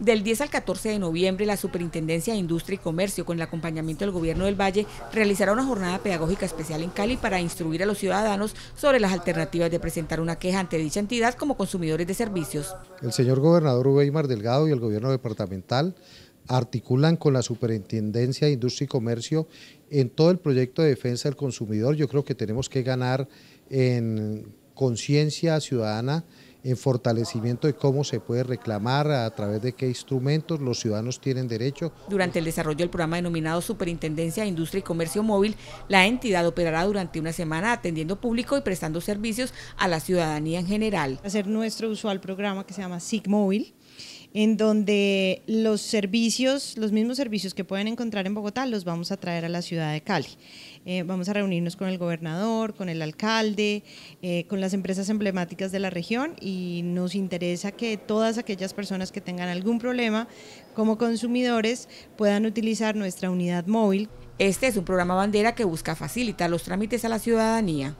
Del 10 al 14 de noviembre, la Superintendencia de Industria y Comercio, con el acompañamiento del Gobierno del Valle, realizará una jornada pedagógica especial en Cali para instruir a los ciudadanos sobre las alternativas de presentar una queja ante dicha entidad como consumidores de servicios. El señor gobernador Uweimar Delgado y el Gobierno departamental articulan con la Superintendencia de Industria y Comercio en todo el proyecto de defensa del consumidor. Yo creo que tenemos que ganar en conciencia ciudadana en fortalecimiento de cómo se puede reclamar, a través de qué instrumentos los ciudadanos tienen derecho. Durante el desarrollo del programa denominado Superintendencia de Industria y Comercio Móvil, la entidad operará durante una semana atendiendo público y prestando servicios a la ciudadanía en general. Hacer nuestro usual programa que se llama SIG Móvil, en donde los servicios, los mismos servicios que pueden encontrar en Bogotá, los vamos a traer a la ciudad de Cali. Eh, vamos a reunirnos con el gobernador, con el alcalde, eh, con las empresas emblemáticas de la región y nos interesa que todas aquellas personas que tengan algún problema como consumidores puedan utilizar nuestra unidad móvil. Este es un programa bandera que busca facilitar los trámites a la ciudadanía.